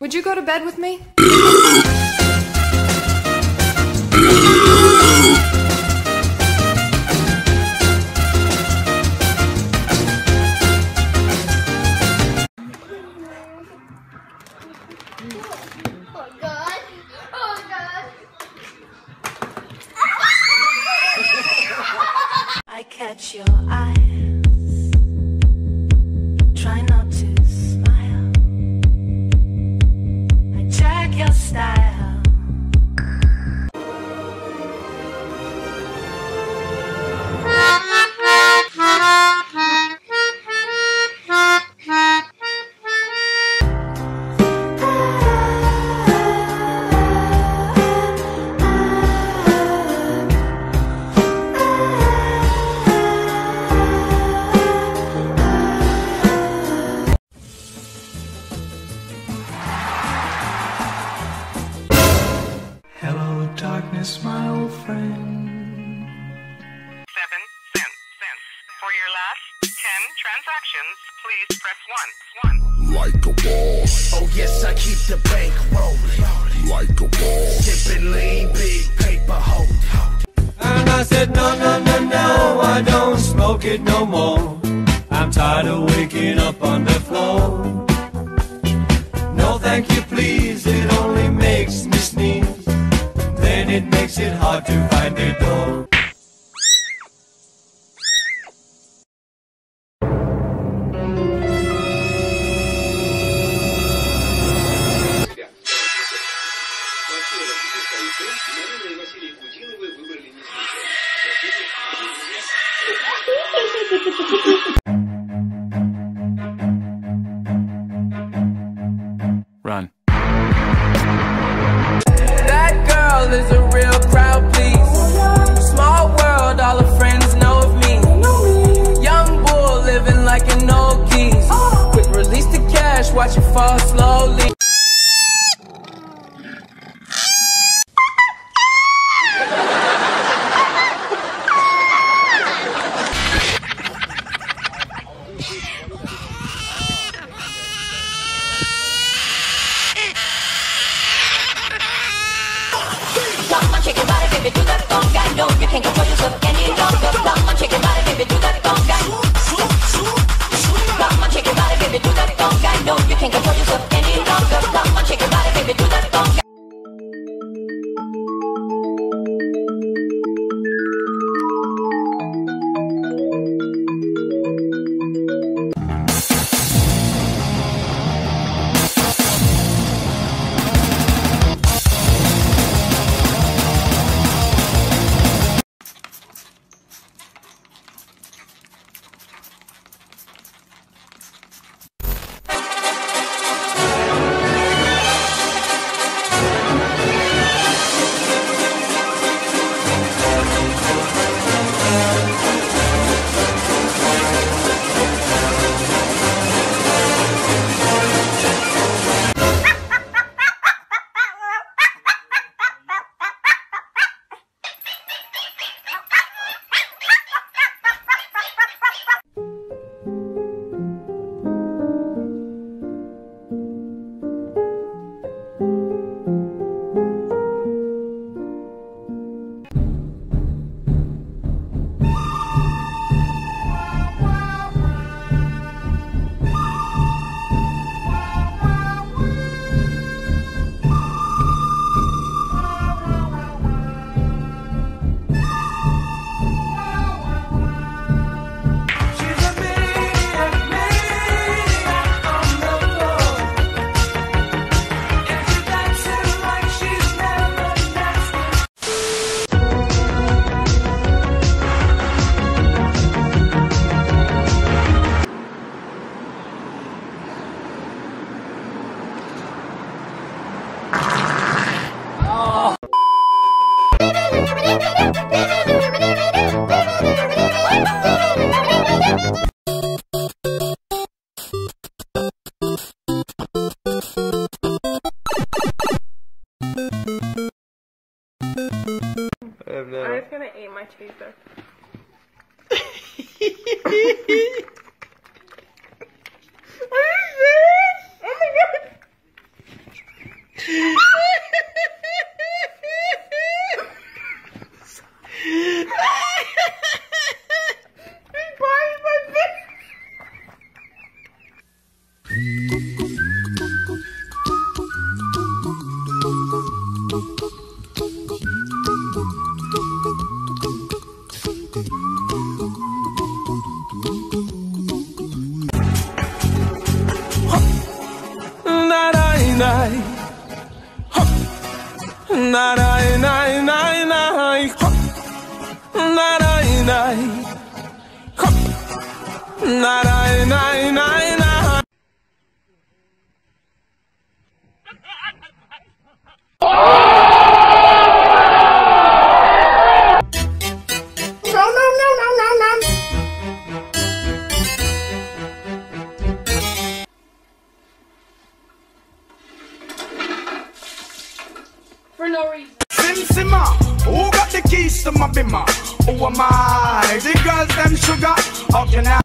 Would you go to bed with me? Catch your eyes. Darkness, my old friend. seven cents. cents. For your last ten transactions, please press one. One. Like a boss, Oh yes I keep the bank rolling like a boss, Sipping lean big paper hold And I said, no, no, no, no, I don't smoke it no more. I'm tired of waking up on the floor. No, thank you, please, it only makes me sneeze. Then it makes it hard to find a door. baby. Do that conga. No, you can't control yourself any longer. Come on, shake your body, baby. Do that I have no. I'm just gonna eat my taser. what is this? Oh my god! For to my bimmer? Who am I? The girls them sugar. How can I?